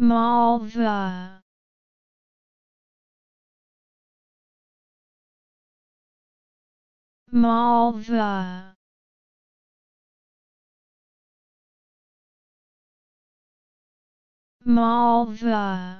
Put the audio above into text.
Malva. Malva. Malva.